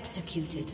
Executed.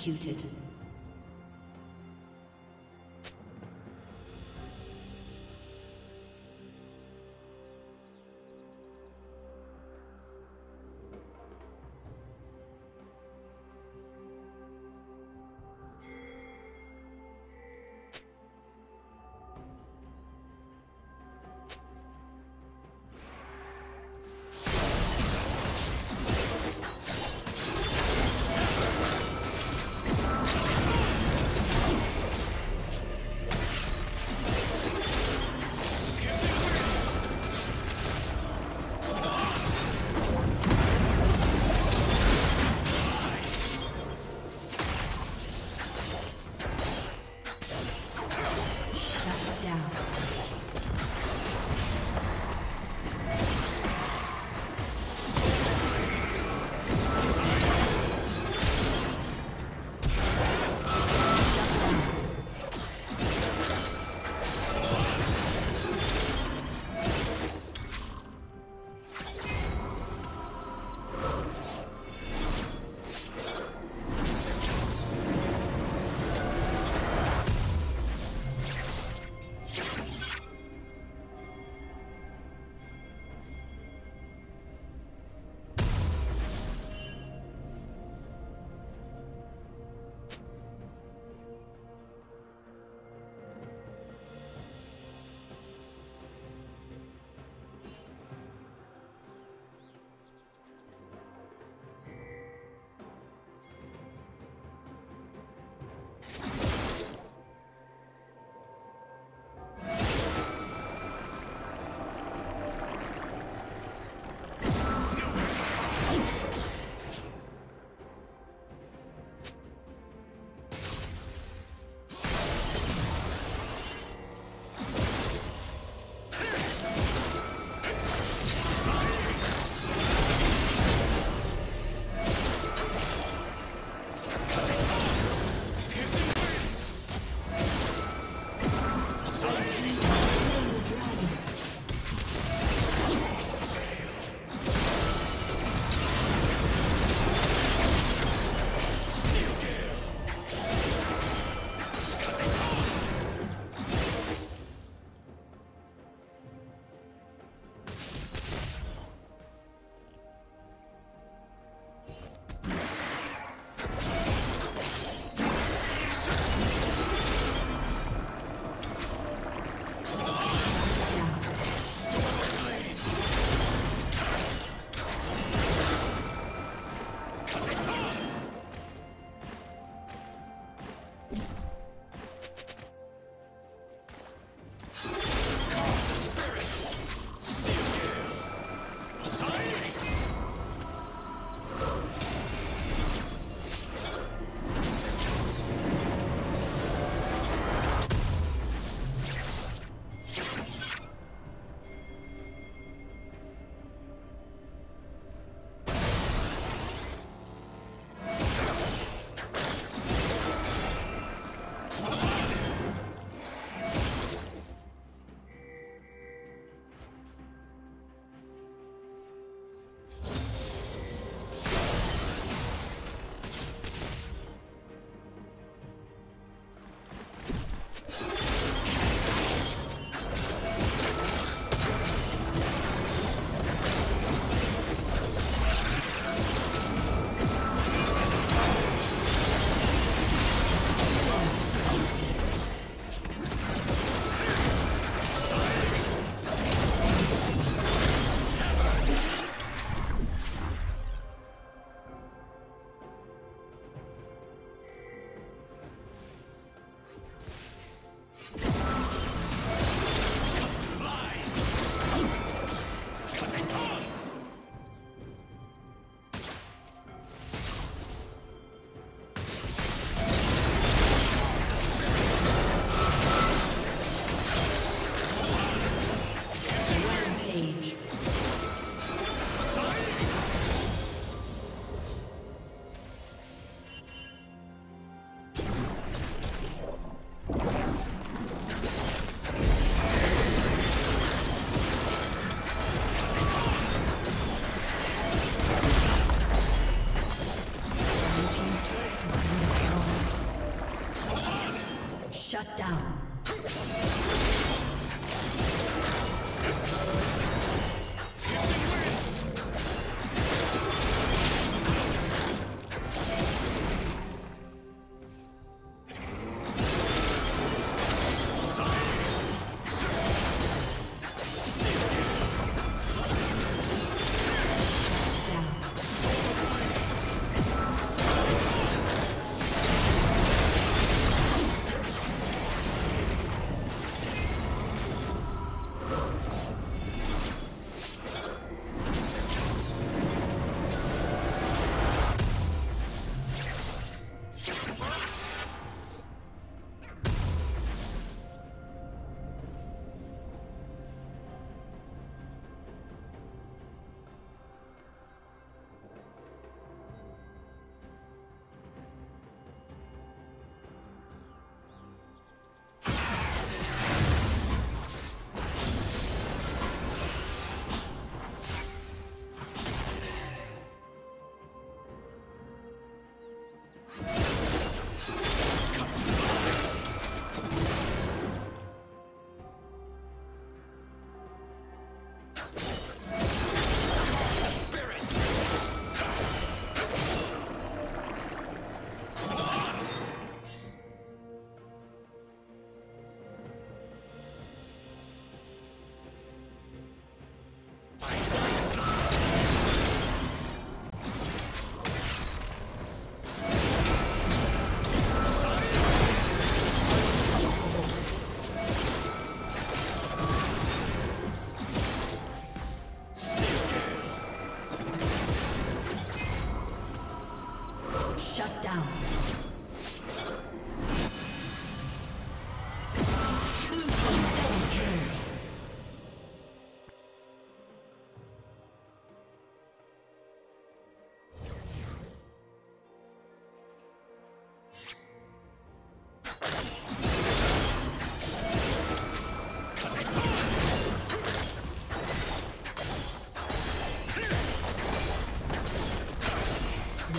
Executed.